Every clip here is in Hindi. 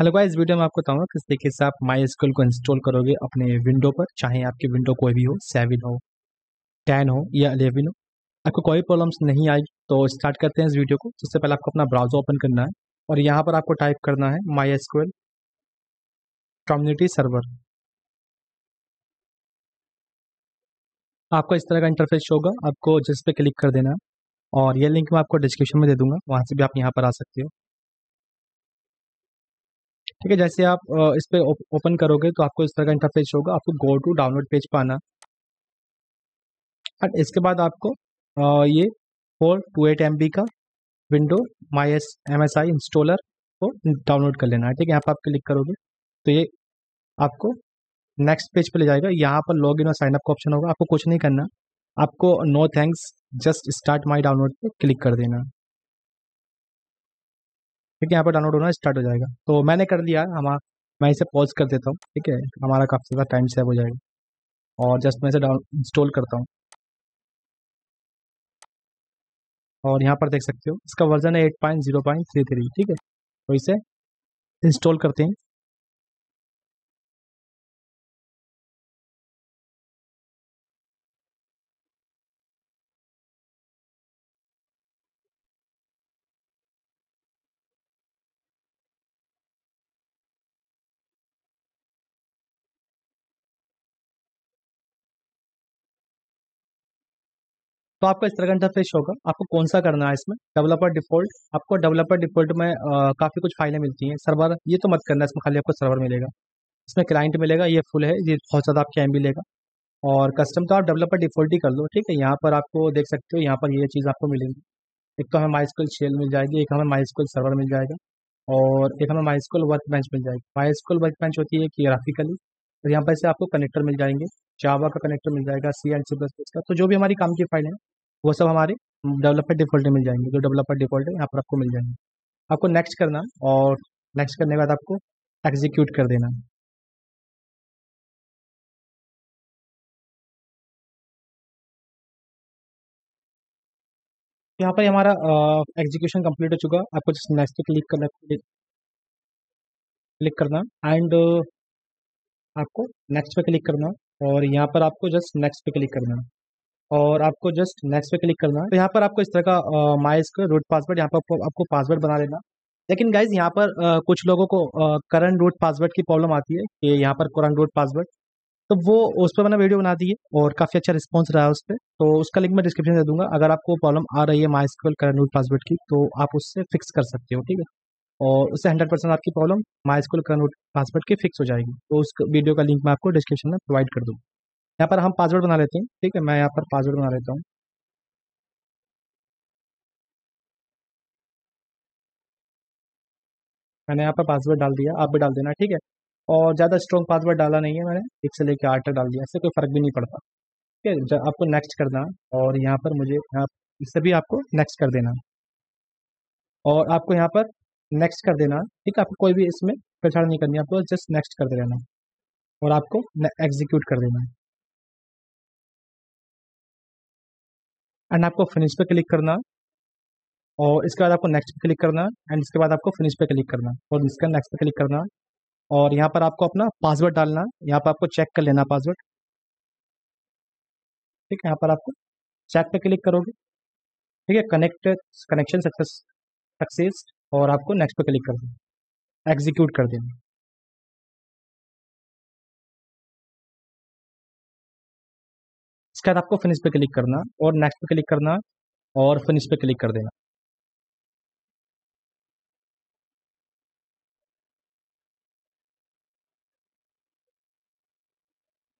हेलो गाइस वीडियो में आपको बताऊँगा किस तरीके से आप माई स्कूल को इंस्टॉल करोगे अपने विंडो पर, चाहे आपकी विंडो कोई भी हो सेवन हो टेन हो या अलेवन हो। आपको कोई प्रॉब्लम्स नहीं आएगी तो स्टार्ट करते हैं इस वीडियो को। सबसे पहले आपको अपना ब्राउज़र ओपन करना है और यहाँ पर आपको टाइप करना है माई स्कूल कम्युनिटी सर्वर आपको इस तरह का इंटरफेस होगा। आपको जिस पे क्लिक कर देना है और ये लिंक मैं आपको डिस्क्रिप्शन में दे दूँगा। वहाँ से भी आप यहाँ पर आ सकते हो। ठीक है, जैसे आप इस पर ओपन करोगे तो आपको इस तरह का इंटरफेस होगा। आपको गो टू डाउनलोड पेज पर आना और इसके बाद आपको ये फोर टू एट एमबी का window my S M S I installer को डाउनलोड कर लेना है। ठीक है, यहाँ पर आप क्लिक करोगे तो ये आपको नेक्स्ट पेज पे ले जाएगा। यहाँ पर लॉग इन और साइनअप का ऑप्शन होगा। आपको कुछ नहीं करना। आपको no thanks just start my download पे क्लिक कर देना। ठीक है यहाँ पर डाउनलोड होना स्टार्ट हो जाएगा। तो मैंने कर लिया हमारा मैं इसे पॉज कर देता हूँ, ठीक है? हमारा काफ़ी ज़्यादा टाइम सेव हो जाएगा। और जस्ट मैं इसे डाउन इंस्टॉल करता हूँ। और यहाँ पर देख सकते हो, इसका वर्जन है eight point zero point three three ठीक है? तो इसे इंस्टॉल करते हैं। तो आपको इस तरह का इंटरफेस होगा। आपको कौन सा करना है इसमें? डेवलपर डिफ़ॉल्ट आपको डेवलपर डिफ़ॉल्ट में आ, काफ़ी कुछ फाइलें मिलती हैं। सर्वर ये तो मत करना इसमें खाली आपको सर्वर मिलेगा। इसमें क्लाइंट मिलेगा ये फुल है ये बहुत ज़्यादा आपके एम लेगा। और कस्टम तो आप डेवलपर डिफ़ॉल्ट ही कर लो ठीक है? यहाँ पर आपको देख सकते हो यहाँ पर ये चीज़ आपको मिलेगी। एक तो हमें माई शेल मिल जाएगी एक हमें माई सर्वर मिल जाएगा और एक हमें माई स्कूल वर्क बेंच मिल जाएगी। माई स्कूल वर्क बेंच होती है कि ग्राफिकली और यहाँ पर से आपको कनेक्टर मिल जाएँगे जावा का कनेक्टर मिल जाएगा सी एंड सी प्लस का। तो जो भी हमारी काम की फ़ाइल है वो सब हमारे डेवलपर डिफ़ॉल्ट मिल जाएँगे। जो डेवलपर डिफ़ॉल्ट है, यहाँ पर आपको मिल जाएँगे। आपको नेक्स्ट करना और नेक्स्ट करने के बाद आपको एग्जीक्यूट कर देना। यहाँ पर हमारा एग्जीक्यूशन कंप्लीट हो चुका आपको जस्ट नेक्स्ट पे क्लिक करना क्लिक करना एंड आपको नेक्स्ट पे क्लिक करना और यहाँ पर आपको जस्ट नेक्स्ट पे क्लिक करना। और आपको जस्ट नेक्स्ट पे क्लिक करना है। तो यहाँ पर आपको इस तरह का माई स्क्र रूट पासवर्ड यहाँ पर आपको पासवर्ड बना लेना। लेकिन गाइज़ यहाँ पर आ, कुछ लोगों को करंट रूट पासवर्ड की प्रॉब्लम आती है कि यहाँ पर करंट रूट पासवर्ड तो वो उस पर मैंने वीडियो बना दी है और काफ़ी अच्छा रिस्पॉन्स रहा है उस पर तो उसका लिंक मैं डिस्क्रिप्शन दे दूँगा। अगर आपको प्रॉब्लम आ रही है MySQL current root password की तो आप उससे फिक्स कर सकते हो ठीक है? और उससे हंड्रेड परसेंट आपकी problem MySQL current root password की फिक्स हो जाएगी। तो उस वीडियो का लिंक मैं आपको डिस्क्रिप्शन में प्रोवाइड कर दूँगा। यहाँ पर हम पासवर्ड बना लेते हैं। ठीक है, मैं यहाँ पर पासवर्ड बना लेता हूँ। मैंने यहाँ पर पासवर्ड डाल दिया, आप भी डाल देना, ठीक है? और ज़्यादा स्ट्रॉन्ग पासवर्ड डाला नहीं है मैंने, एक से लेकर आठ तक डाल दिया, इससे कोई फ़र्क भी नहीं पड़ता। ठीक है आपको नेक्स्ट करना और यहाँ पर मुझे, यहाँ इससे भी आपको नेक्स्ट कर देना। और आपको यहाँ पर नेक्स्ट कर देना, ठीक है? आपको कोई भी इसमें प्रचार नहीं करनी, आपको जस्ट नेक्स्ट कर देना और आपको एग्जीक्यूट कर देना। है एंड आपको फिनिश पे क्लिक करना। और इसके बाद आपको नेक्स्ट पे क्लिक करना। एंड इसके बाद आपको फिनिश पे क्लिक करना। और इसका नेक्स्ट पे क्लिक करना। और यहाँ पर आपको अपना पासवर्ड डालना। यहाँ पर आपको चेक कर लेना पासवर्ड ठीक है, यहाँ पर आपको चेक पे क्लिक करोगे। ठीक है कनेक्ट कनेक्शन सक्सेस सक्सेस और आपको नेक्स्ट पे क्लिक कर देना। एग्जीक्यूट कर देना। इसके बाद आपको फिनिश पे क्लिक करना और नेक्स्ट पे क्लिक करना और फिनिश पे क्लिक कर देना।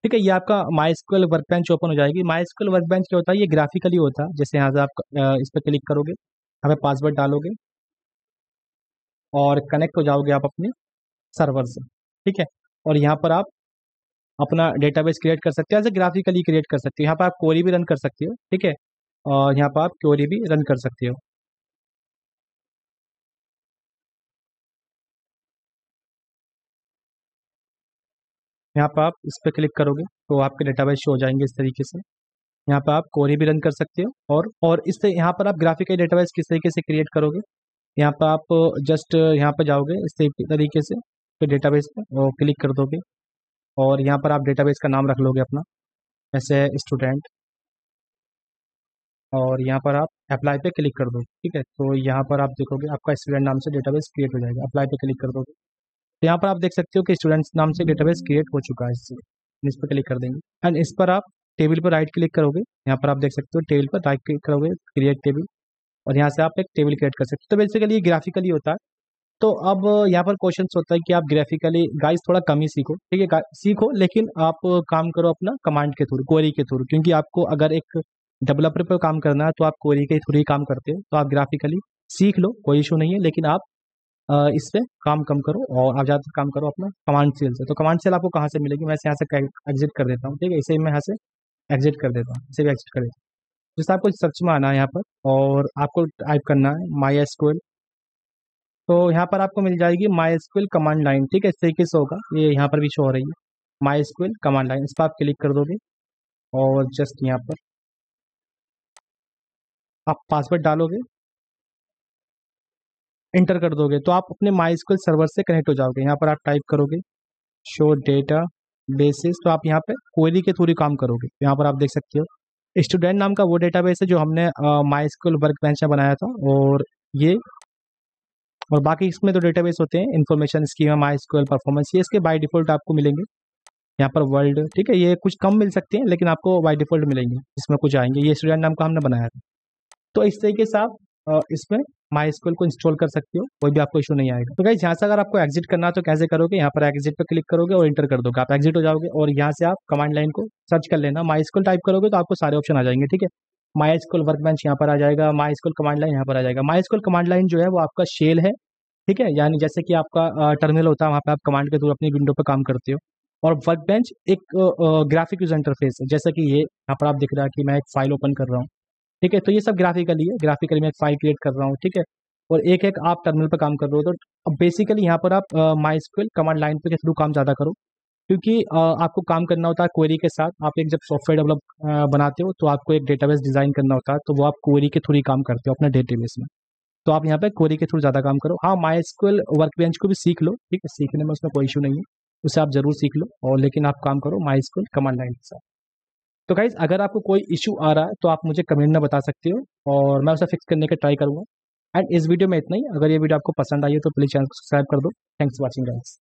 ठीक है, ये आपका MySQL workbench open हो जाएगी। माई स्क्वल वर्क बेंच क्या होता है? ये ग्राफिकली होता है। जैसे यहाँ से आप इस पर क्लिक करोगे, हमें पासवर्ड डालोगे और कनेक्ट हो जाओगे आप अपने सर्वर से। ठीक है? और यहाँ पर आप अपना डेटाबेस क्रिएट कर सकते हो एज ए ग्राफिकली क्रिएट कर सकते हो। यहाँ पर आप कोरी भी रन कर सकते हो, ठीक है? और यहाँ पर आप क्योरी भी रन कर सकते हो। यहाँ पर आप इस पर क्लिक करोगे तो आपके डेटाबेस शो हो जाएँगे इस तरीके से। यहाँ पर आप कोरी भी रन कर सकते हो, और और इससे यहाँ पर आप ग्राफिकल डेटाबेस किस तरीके से क्रिएट करोगे? यहाँ पर आप जस्ट यहाँ पर जाओगे, इस तरीके से, फिर डेटाबेस पर क्लिक कर दोगे। और यहाँ पर आप डेटाबेस का नाम रख लोगे अपना जैसे स्टूडेंट और यहाँ पर आप अप्लाई पे क्लिक कर दो ठीक है? तो यहाँ पर आप देखोगे आपका स्टूडेंट नाम से डेटाबेस क्रिएट हो जाएगा अप्लाई पे क्लिक कर दोगे। तो यहाँ पर आप देख सकते हो कि स्टूडेंट्स नाम से डेटाबेस क्रिएट हो चुका है, इससे। इस पर क्लिक कर देंगे। एंड इस पर आप टेबल पर राइट क्लिक करोगे, यहाँ पर आप देख सकते हो टेबल पर राइट क्लिक करोगे क्रिएट टेबल और यहाँ से आप एक टेबल क्रिएट कर सकते हो। तो बेसिकली ये ग्राफिकली होता है। तो अब यहाँ पर क्वेश्चन होता है कि आप ग्राफिकली गाइस थोड़ा कम ही सीखो, ठीक है सीखो, लेकिन आप काम करो अपना कमांड के थ्रू क्वेरी के थ्रू, क्योंकि आपको अगर एक डेवलपर पर काम करना है तो आप क्वेरी के थ्रू ही काम करते हो तो आप ग्राफिकली सीख लो, कोई इशू नहीं है, लेकिन आप इस पर काम कम करो और आप ज़्यादातर काम करो अपना कमांड सेल से। तो कमांड सेल आपको कहाँ से मिलेगी? मैं यहाँ से एग्जिट कर देता हूँ, ठीक है, इसे मैं यहाँ से एग्जिट कर देता हूँ, इसे भी एग्जिट कर देता हूँ। जैसे आपको सर्च में आना है यहाँ पर और आपको टाइप करना है माई एसक्यूएल तो यहाँ पर आपको मिल जाएगी माई एसक्यूएल कमांड लाइन ठीक है? इस तरीके से होगा। ये यहाँ पर भी शो हो रही है। माई एसक्यूएल कमांड लाइन इस पर आप क्लिक कर दोगे और जस्ट यहाँ पर आप पासवर्ड डालोगे इंटर कर दोगे तो आप अपने माई स्कूल सर्वर से कनेक्ट हो जाओगे। यहाँ पर आप टाइप करोगे शो डेटा बेसिस तो आप यहाँ पे क्वेरी के थ्रू काम करोगे। यहाँ पर आप देख सकते हो। स्टूडेंट नाम का वो डेटाबेस है जो हमने माई स्कूल वर्क बेंच में बनाया था और ये और बाकी इसमें तो डेटाबेस होते हैं information scheme my school performance ये इसके बाय डिफ़ॉल्ट आपको मिलेंगे। यहाँ पर वर्ल्ड ठीक है, ये कुछ कम मिल सकते हैं, लेकिन आपको बाय डिफ़ॉल्ट मिलेंगे इसमें कुछ आएँगे। ये स्टूडेंट नाम का हमने बनाया था। तो इस तरीके से आप इसमें माई स्कूल को इंस्टॉल कर सकते हो, कोई भी आपको इशू नहीं आएगा। तो गाइज़ यहाँ से अगर आपको एग्जिट करना है तो कैसे करोगे? यहाँ पर एग्जिट पर क्लिक करोगे और इंटर कर दोगे। आप एग्जिट हो जाओगे और यहाँ से आप कमांड लाइन को सर्च कर लेना। माई स्कूल टाइप करोगे तो आपको सारे ऑप्शन आ जाएँगे, ठीक है। माई स्कूल वर्क बेंच यहाँ पर आ जाएगा माई स्कूल कमांड लाइन यहाँ पर आ जाएगा। माई स्कूल कमांड लाइन जो है वो आपका शेल है, ठीक है? यानी जैसे कि आपका टर्मिनल होता है, वहाँ पे आप कमांड के थ्रू अपनी विंडो पर काम करते हो। और वर्क बेंच एक ग्राफिक यूज़ इंटरफेस है। जैसे कि ये यहाँ पर आप दिख रहा है कि मैं एक फ़ाइल ओपन कर रहा हूँ, ठीक है? तो ये सब ग्राफिकली है। ग्राफिकली मैं एक फ़ाइल क्रिएट कर रहा हूँ, ठीक है? और एक एक आप टर्मिनल पर काम कर रहे हो तो बेसिकली यहाँ पर आप माई स्क्वेल कमांड लाइन पे के थ्रू काम ज़्यादा करो। क्योंकि आपको काम करना होता है क्वेरी के साथ। आप एक जब सॉफ्टवेयर डेवलप बनाते हो तो आपको एक डेटाबेस डिज़ाइन करना होता है तो वो आप क्वेरी के थ्रू ही काम करते हो अपने डेटाबेस में। तो आप यहाँ पे क्वेरी के थ्रू ज़्यादा काम करो। हाँ माई स्क्वेल वर्क बेंच को भी सीख लो, ठीक है? सीखने में उसमें कोई इशू नहीं है। उसे आप ज़रूर सीख लो और लेकिन आप काम करो माई स्क्वेल कमांड लाइन के साथ। तो गाइज़ अगर आपको कोई इशू आ रहा है तो आप मुझे कमेंट में बता सकते हो और मैं उसे फिक्स करने का ट्राई करूँगा। एंड इस वीडियो में इतना ही। अगर ये वीडियो आपको पसंद आई है तो प्लीज़ चैनल को सब्सक्राइब कर दो। Thanks watching guys